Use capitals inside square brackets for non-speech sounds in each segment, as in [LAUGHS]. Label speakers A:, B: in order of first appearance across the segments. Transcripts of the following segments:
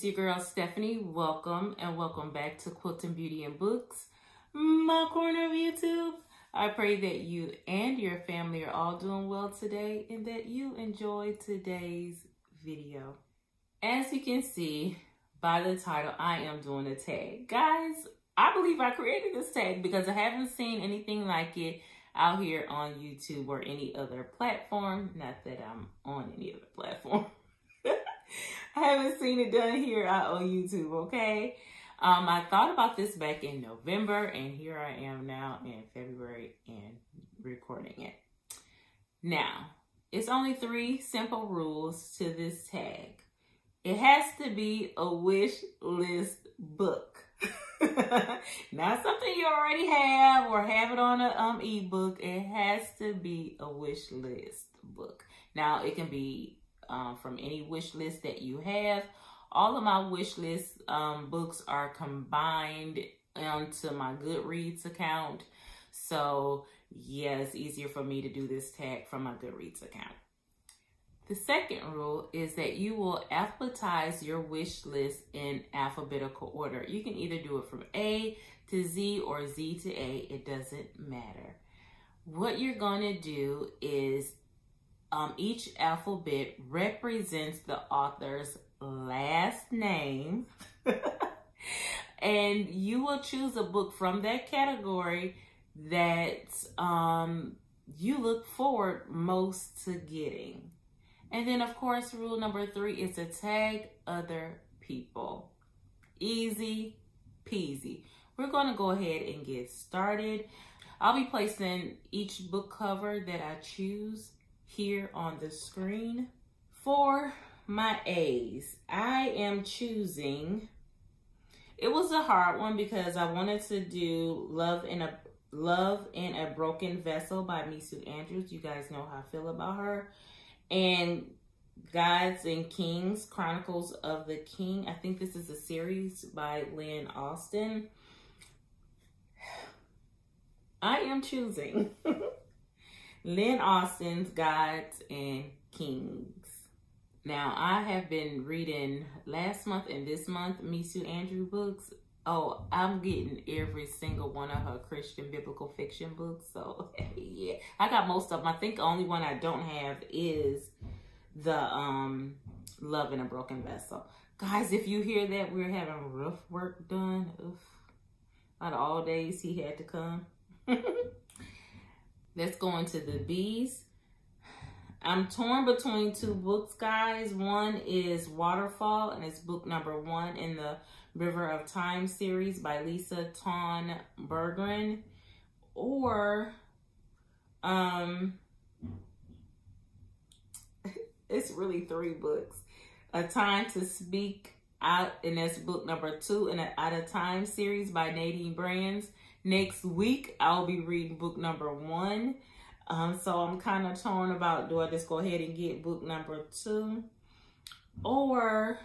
A: is your girl Stephanie. Welcome and welcome back to Quilting Beauty and Books, my corner of YouTube. I pray that you and your family are all doing well today and that you enjoy today's video. As you can see by the title, I am doing a tag. Guys, I believe I created this tag because I haven't seen anything like it out here on YouTube or any other platform. Not that I'm on any other platform. [LAUGHS] I haven't seen it done here on YouTube, okay? Um, I thought about this back in November, and here I am now in February and recording it. Now, it's only three simple rules to this tag. It has to be a wish list book. [LAUGHS] Not something you already have or have it on an um, ebook. It has to be a wish list book. Now, it can be um, from any wish list that you have. All of my wish list um, books are combined onto my Goodreads account. So, yeah, it's easier for me to do this tag from my Goodreads account. The second rule is that you will alphabetize your wish list in alphabetical order. You can either do it from A to Z or Z to A. It doesn't matter. What you're going to do is um, each alphabet represents the author's last name. [LAUGHS] and you will choose a book from that category that um, you look forward most to getting. And then, of course, rule number three is to tag other people. Easy peasy. We're going to go ahead and get started. I'll be placing each book cover that I choose here on the screen. For my A's, I am choosing, it was a hard one because I wanted to do Love in a Love in a Broken Vessel by Mesu Andrews. You guys know how I feel about her. And Gods and Kings, Chronicles of the King. I think this is a series by Lynn Austin. [SIGHS] I am choosing [LAUGHS] Lynn Austin's Gods and Kings. Now, I have been reading last month and this month Mesu Andrew books. Oh, I'm getting every single one of her Christian biblical fiction books. So, [LAUGHS] yeah, I got most of them. I think the only one I don't have is the um Love in a Broken Vessel. Guys, if you hear that, we're having rough work done. Oof. Out of all days, he had to come. [LAUGHS] Let's go into the B's. I'm torn between two books, guys. One is Waterfall, and it's book number one in the River of Time series by Lisa Tawn Bergren. Or, um, [LAUGHS] it's really three books. A Time to Speak Out, and that's book number two in the Out of Time series by Nadine Brandes. Next week, I'll be reading book number one. Um, so I'm kind of torn about do I just go ahead and get book number two or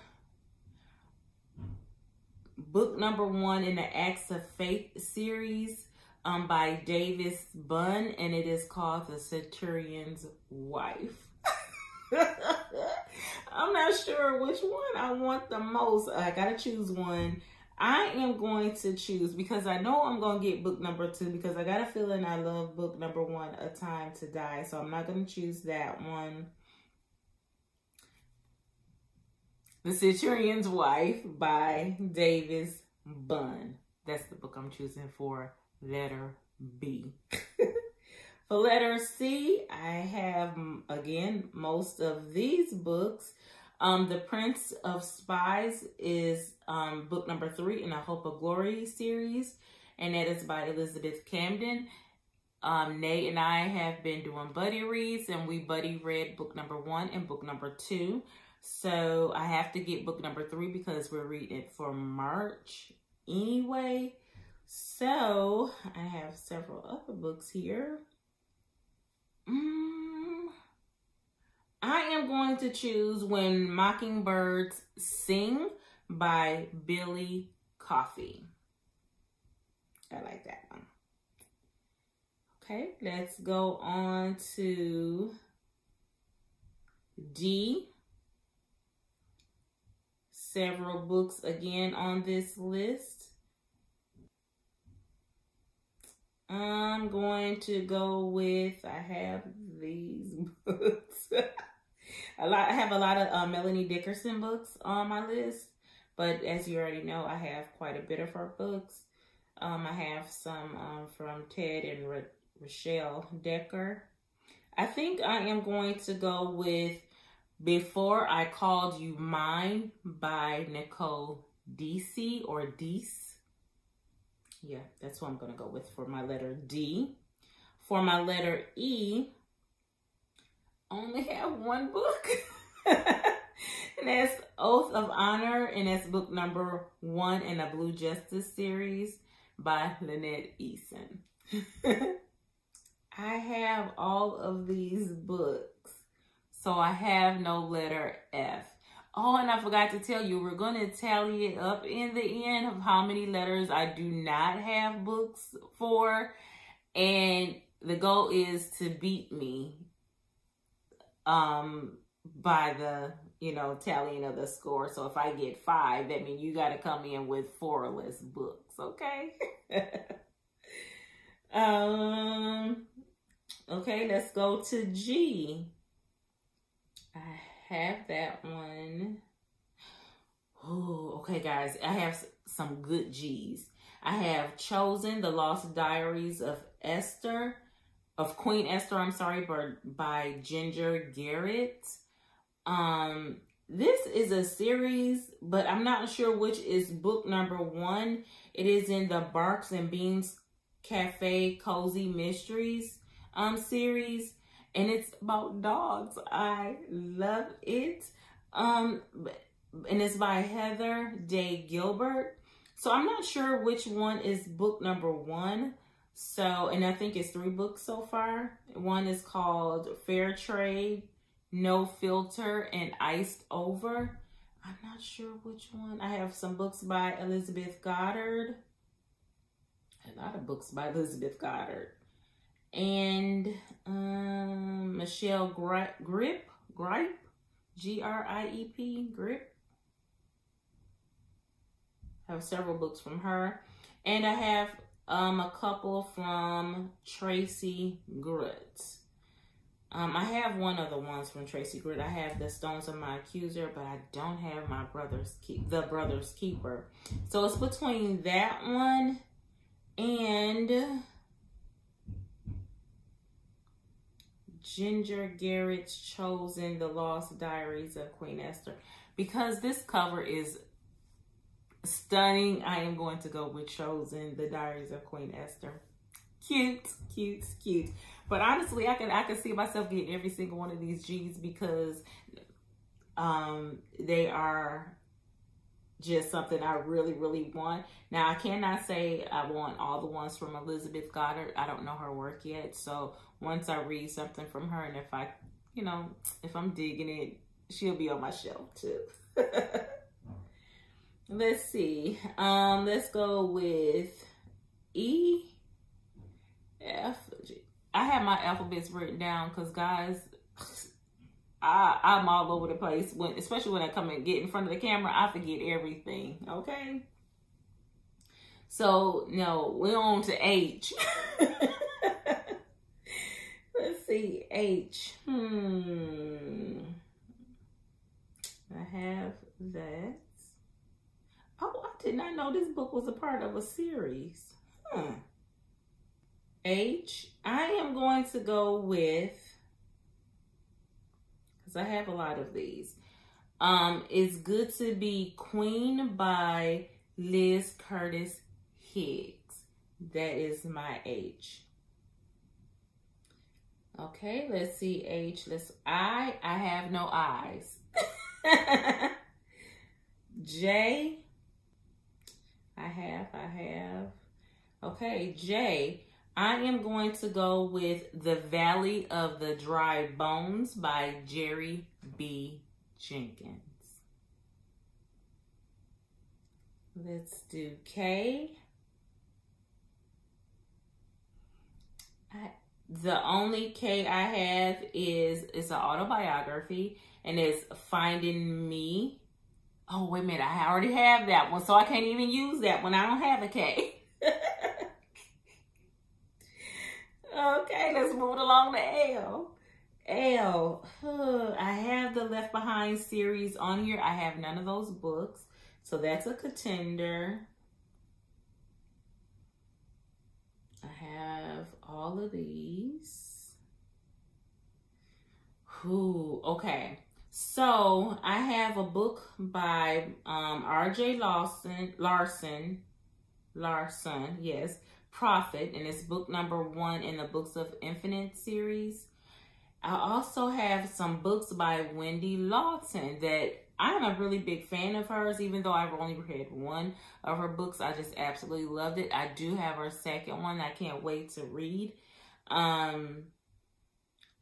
A: book number one in the Acts of Faith series um, by Davis Bunn, and it is called The Centurion's Wife. [LAUGHS] I'm not sure which one I want the most. I gotta choose one I am going to choose because I know I'm going to get book number two because I got a feeling I love book number one, A Time to Die. So I'm not going to choose that one. The Centurion's Wife by Davis Bunn. That's the book I'm choosing for letter B. [LAUGHS] for letter C, I have, again, most of these books. Um, the Prince of Spies is um, book number three in the Hope of Glory series, and that is by Elizabeth Camden. Um, Nate and I have been doing buddy reads, and we buddy read book number one and book number two. So I have to get book number three because we're reading it for March anyway. So I have several other books here. Mm, I am going to choose When Mockingbirds Sing by Billy Coffey. I like that one. Okay, let's go on to D. several books again on this list. I'm going to go with, I have these [LAUGHS] books. A lot, I have a lot of uh, Melanie Dickerson books on my list, but as you already know, I have quite a bit of her books. Um, I have some um, from Ted and Ra Rachelle Dekker. I think I am going to go with Before I Called You Mine by Nicole Deese or Deese. Yeah, that's what I'm going to go with for my letter D. For my letter E, only have one book. [LAUGHS] and that's Oath of Honor, and that's book number one in the Blue Justice series by Lynette Eason. [LAUGHS] I have all of these books, so I have no letter F. Oh, and I forgot to tell you, we're going to tally it up in the end of how many letters I do not have books for. And the goal is to beat me um, by the, you know, tallying of the score. So if I get five, that means you got to come in with four or less books, okay? [LAUGHS] um, okay, let's go to G. I have that one. Oh, okay, guys. I have some good G's. I have chosen the Lost Diaries of Esther, of Queen Esther, I'm sorry, by, by Ginger Garrett. Um, this is a series, but I'm not sure which is book number one. It is in the Barks and Beans Cafe Cozy Mysteries um series and it's about dogs. I love it. Um, and it's by Heather Day Gilbert. So I'm not sure which one is book number one. So, and I think it's three books so far. One is called Fair Trade, No Filter, and Iced Over. I'm not sure which one. I have some books by Elizabeth Goddard. A lot of books by Elizabeth Goddard and um, Michelle Grip, Grip, Gripe, G-R-I-E-P, Grip. I have several books from her. And I have um, a couple from Tracy Groot. Um, I have one of the ones from Tracy Groot. I have The Stones of My Accuser, but I don't have my brother's keep The Brother's Keeper. So it's between that one and Ginger Garrett's chosen The Lost Diaries of Queen Esther. Because this cover is stunning, I am going to go with Chosen The Diaries of Queen Esther. Cute, cute, cute. But honestly, I can I can see myself getting every single one of these G's because um they are just something I really, really want. Now, I cannot say I want all the ones from Elizabeth Goddard. I don't know her work yet. So once I read something from her and if I, you know, if I'm digging it, she'll be on my shelf too. [LAUGHS] let's see. Um, let's go with E, F, G. I have my alphabets written down because guys, [SIGHS] I, I'm all over the place when, especially when I come and get in front of the camera, I forget everything. Okay. So no, we're on to H. [LAUGHS] Let's see, H. Hmm. I have that. Oh, I did not know this book was a part of a series. Huh. H. I am going to go with because I have a lot of these. Um, It's Good to Be Queen by Liz Curtis Higgs. That is my H. Okay, let's see H. Let's I. I have no eyes. [LAUGHS] J. I have. I have. Okay, J. I am going to go with The Valley of the Dry Bones by Jerry B. Jenkins. Let's do K. I, the only K I have is it's an autobiography and it's Finding Me Oh, wait a minute. I already have that one, so I can't even use that one. I don't have a K. [LAUGHS] okay, let's move along to L. L. I have the Left Behind series on here. I have none of those books. So that's a contender. I have all of these. Who? Okay. So I have a book by um, R.J. Lawson, Larson, Larson, yes, Prophet, and it's book number one in the Books of Infinite series. I also have some books by Wendy Lawton that I'm a really big fan of hers, even though I've only read one of her books. I just absolutely loved it. I do have her second one. I can't wait to read. Um,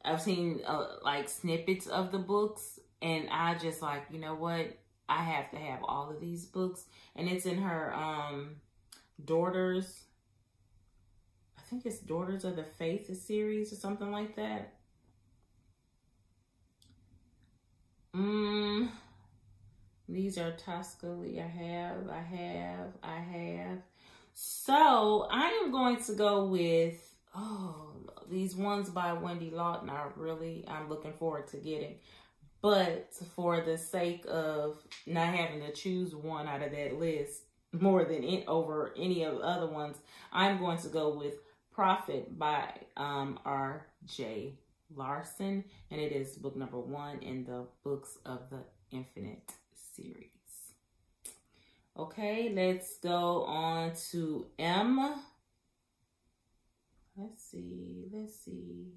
A: I've seen uh, like snippets of the books, and I just like, you know what? I have to have all of these books, and it's in her um daughters. I think it's Daughters of the Faith series or something like that. Mm, these are Tuscany. I have, I have, I have. So I am going to go with, oh, these ones by Wendy Lawton I really, I'm looking forward to getting. But for the sake of not having to choose one out of that list more than it, over any of the other ones, I'm going to go with Prophet by um, R.J. Larson, and it is book number one in the Books of the Infinite series. Okay, let's go on to M. Let's see, let's see.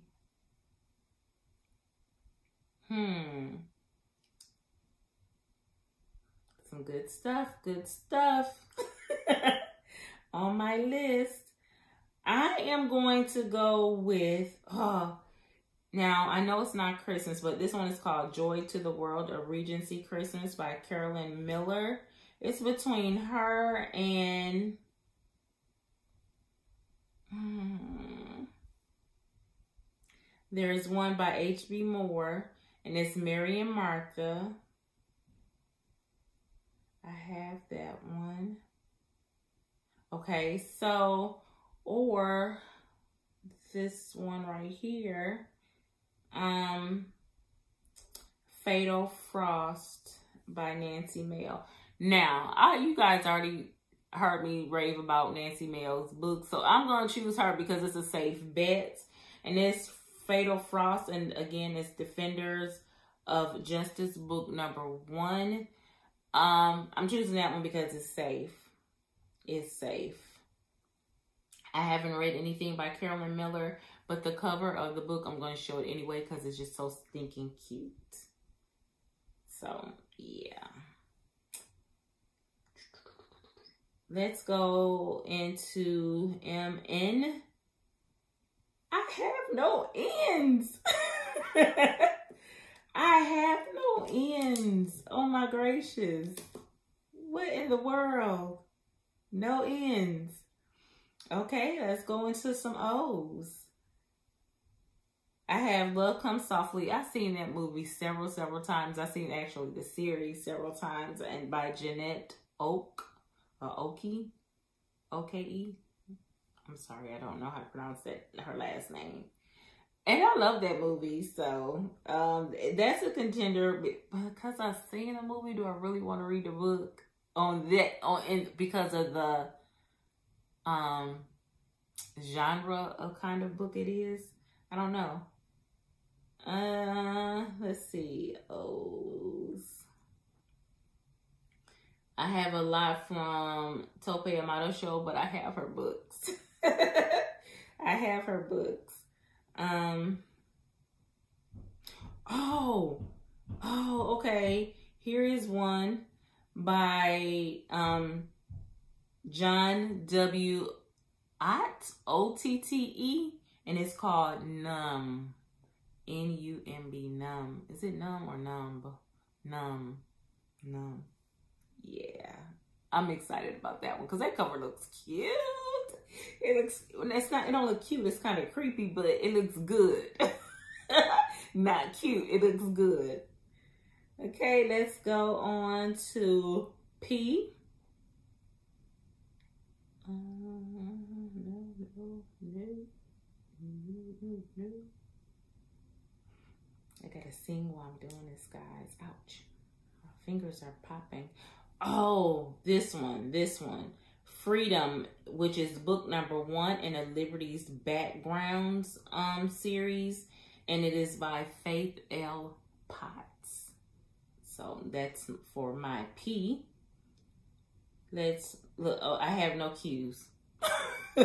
A: Hmm. Some good stuff, good stuff [LAUGHS] on my list. I am going to go with, oh, now, I know it's not Christmas, but this one is called Joy to the World, a Regency Christmas by Carolyn Miller. It's between her and... Hmm, there's one by H.B. Moore, and it's Mary and Martha. I have that one. Okay, so, or this one right here um, Fatal Frost by Nancy Mehl. Now, I, you guys already heard me rave about Nancy Mehl's book, so I'm going to choose her because it's a safe bet. And it's Fatal Frost, and again, it's Defenders of Justice book number one. Um, I'm choosing that one because it's safe. It's safe. I haven't read anything by Carolyn Miller, but the cover of the book, I'm going to show it anyway because it's just so stinking cute. So, yeah. Let's go into MN. I have no ends. [LAUGHS] I have no ends. Oh my gracious. What in the world? No ends. Okay, let's go into some O's. I have Love Comes Softly. I've seen that movie several, several times. I've seen actually the series several times and by Janette Oke uh, or Oki. O-K-E. I'm sorry, I don't know how to pronounce that her last name. And I love that movie, so um, that's a contender. Because I've seen the movie, do I really want to read the book on that? On because of the um genre of kind of book it is. I don't know. Uh, let's see. O's. I have a lot from Tope Amato Show, but I have her books. [LAUGHS] I have her books. Um. Oh, oh, okay. Here is one by um John W. Otte, O-T-T-E, and it's called Numb. N-U-M-B, Numb. Is it Numb or Numb? Numb. Numb. Yeah. I'm excited about that one because that cover looks cute. It looks, it's not, it don't look cute. It's kind of creepy, but it looks good. [LAUGHS] not cute. It looks good. Okay, let's go on to P. No. I gotta sing while I'm doing this, guys. Ouch. My fingers are popping. Oh, this one, this one. Freedom, which is book number one in a Liberty's Backgrounds um series, and it is by Faith L. Potts. So that's for my P. Let's look. Oh, I have no cues. [LAUGHS]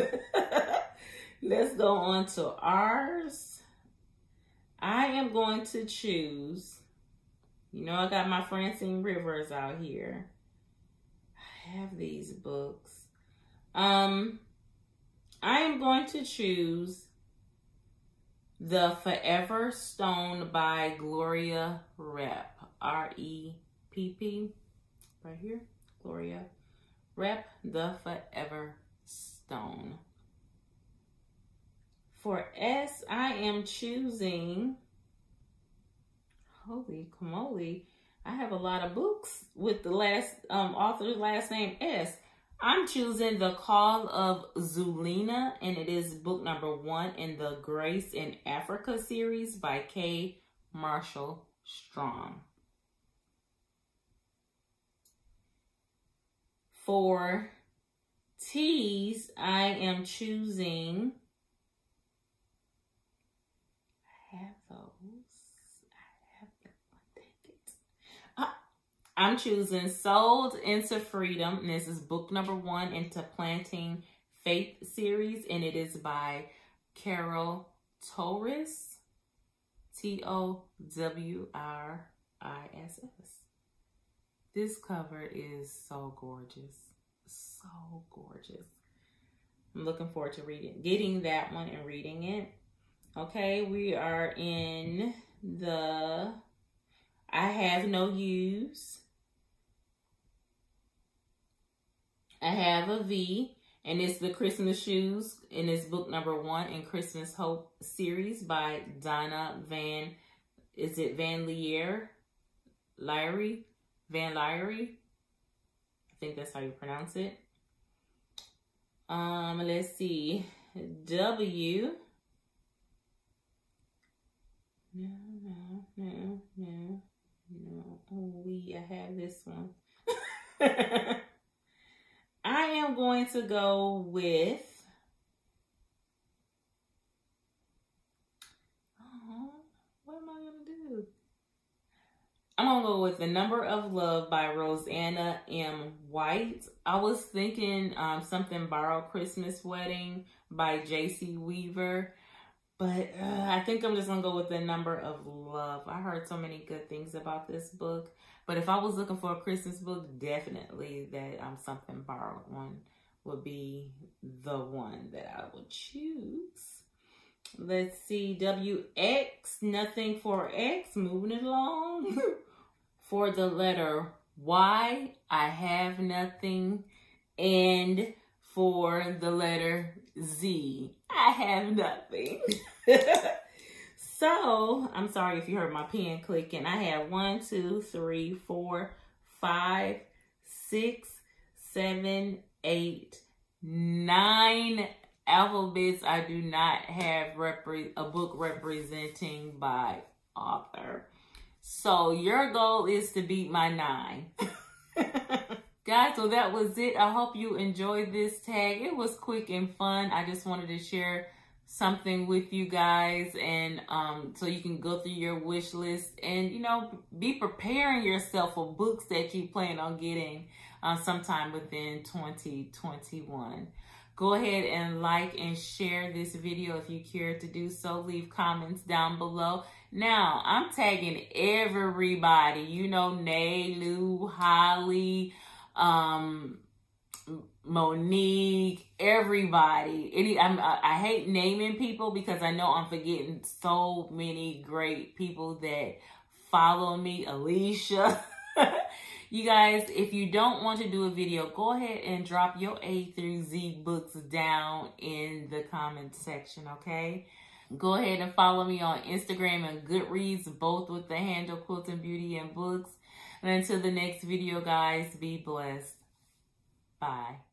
A: Let's go on to ours. I am going to choose. You know, I got my Francine Rivers out here. I have these books. Um, I am going to choose The Forever Stone by Gloria Repp. R E P P. Right here. Gloria Repp, The Forever Stone. For S, I am choosing, holy camoli, I have a lot of books with the last um, author's last name S. I'm choosing The Call of Zulina, and it is book number one in the Grace in Africa series by Kay Marshall Strom. For teas, I am choosing have those. I have that one. Take it. Uh, I'm choosing Sold into Freedom. And this is book number one into Planting Faith series. And it is by Carol Towriss. T-O-W-R-I-S-S. This cover is so gorgeous. So gorgeous. I'm looking forward to reading, getting that one and reading it. Okay, we are in the I have no use. I have a V, and it's the Christmas shoes, and it's book number one in Christmas Hope series by Donna Van. Is it Van Lier? Lyrie? Van Lyrie? I think that's how you pronounce it. Um, let's see. W no, no, no, no, no. Oh, we, I have this one. [LAUGHS] I am going to go with. Oh, what am I going to do? I'm going to go with The Number of Love by Roseanna M. White. I was thinking um, something Borrowed Christmas Wedding by J.C. Weaver. But uh, I think I'm just going to go with the number of love. I heard so many good things about this book. But if I was looking for a Christmas book, definitely that um, something borrowed one would be the one that I would choose. Let's see. WX, nothing for X. Moving it along. [LAUGHS] for the letter Y, I have nothing. And for the letter Z, I have nothing. [LAUGHS] so, I'm sorry if you heard my pen clicking. I have one, two, three, four, five, six, seven, eight, nine alphabets I do not have a book representing by author. So your goal is to beat my nine. [LAUGHS] Guys, so that was it. I hope you enjoyed this tag. It was quick and fun. I just wanted to share something with you guys and um, so you can go through your wish list and, you know, be preparing yourself for books that you plan on getting uh, sometime within 2021. Go ahead and like and share this video if you care to do so. Leave comments down below. Now, I'm tagging everybody. You know, Nay, Lou, Holly, um, Monique, everybody. Any, I'm, I, I hate naming people because I know I'm forgetting so many great people that follow me. Alicia. [LAUGHS] you guys, if you don't want to do a video, go ahead and drop your A through Z books down in the comment section, okay? Go ahead and follow me on Instagram and Goodreads, both with the handle Quilting Beauty and Books. And until the next video, guys, be blessed. Bye.